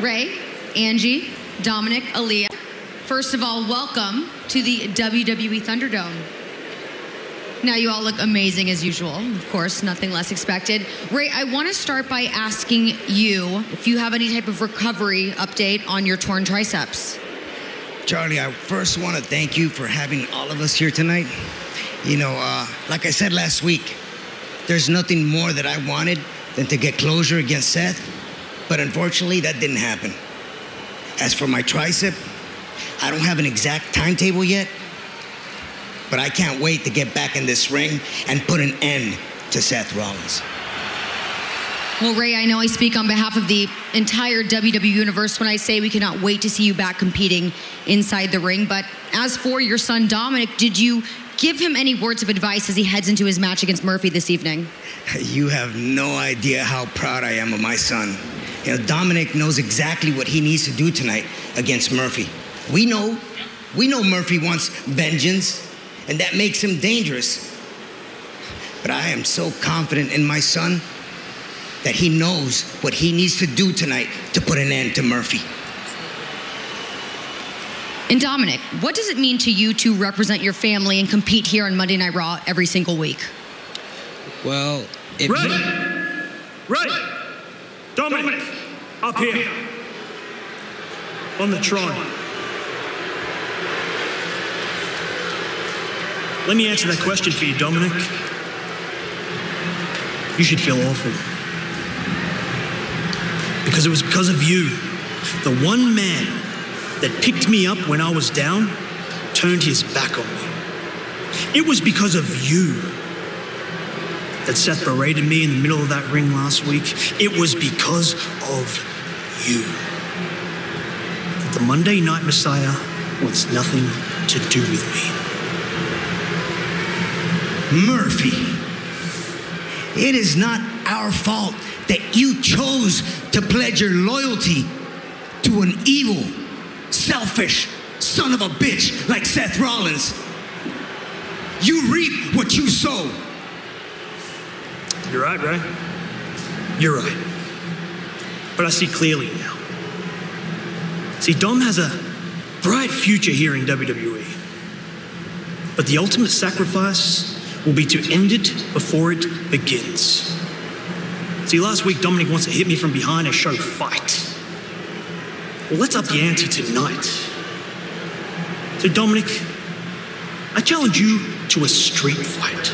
Rey, Angie, Dominik, Aalyah. First of all, welcome to the WWE Thunderdome. Now, you all look amazing as usual. Of course, nothing less expected. Rey, I want to start by asking you if you have any type of recovery update on your torn triceps. Charlie, I first want to thank you for having all of us here tonight. You know, uh, like I said last week, there's nothing more that I wanted than to get closure against Seth, but unfortunately, that didn't happen. As for my tricep, I don't have an exact timetable yet, but I can't wait to get back in this ring and put an end to Seth Rollins. Well, Rey, I know I speak on behalf of the entire WWE universe when I say we cannot wait to see you back competing inside the ring. But as for your son Dominik, did you give him any words of advice as he heads into his match against Murphy this evening? You have no idea how proud I am of my son. You know, Dominik knows exactly what he needs to do tonight against Murphy. We know, we know Murphy wants vengeance, and that makes him dangerous. But I am so confident in my son that he knows what he needs to do tonight to put an end to Murphy. And Dominik, what does it mean to you to represent your family and compete here on Monday Night Raw every single week? Well, it Rey! Rey! Dominik! Up here. On the Tron. Let me answer that question for you, Dominik. You should feel awful. Because it was because of you, the one man that picked me up when I was down turned his back on me. It was because of you that Seth berated me in the middle of that ring last week. It was because of you. That The Monday Night Messiah wants nothing to do with me. Murphy, it is not our fault that you chose to pledge your loyalty to an evil, selfish son of a bitch like Seth Rollins. You reap what you sow. You're right, Rey. You're right. But I see clearly now. See, Dom has a bright future here in WWE. But the ultimate sacrifice will be to end it before it begins. See, last week Dominik wants to hit me from behind and show fight. Well, let's up the ante tonight. So, Dominik, I challenge you to a street fight.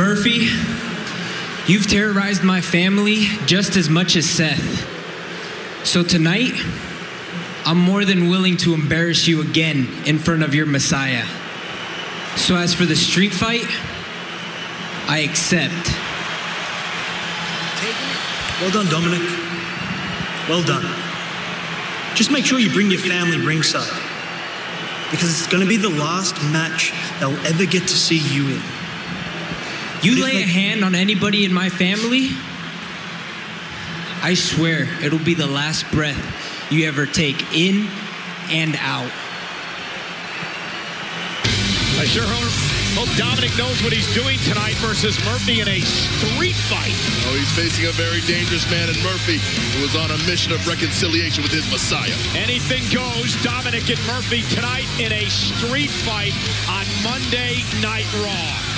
Murphy, you've terrorized my family just as much as Seth. So tonight, I'm more than willing to embarrass you again in front of your Messiah. So as for the street fight, I accept. Well done, Dominik. Well done. Just make sure you bring your family ringside. Because it's going to be the last match they'll ever get to see you in. You This lay a hand on anybody in my family, I swear it'll be the last breath you ever take in and out. I sure hope, hope Dominik knows what he's doing tonight versus Murphy in a street fight. Oh, he's facing a very dangerous man in Murphy, who is on a mission of reconciliation with his Messiah. Anything goes. Dominik and Murphy tonight in a street fight on Monday Night Raw.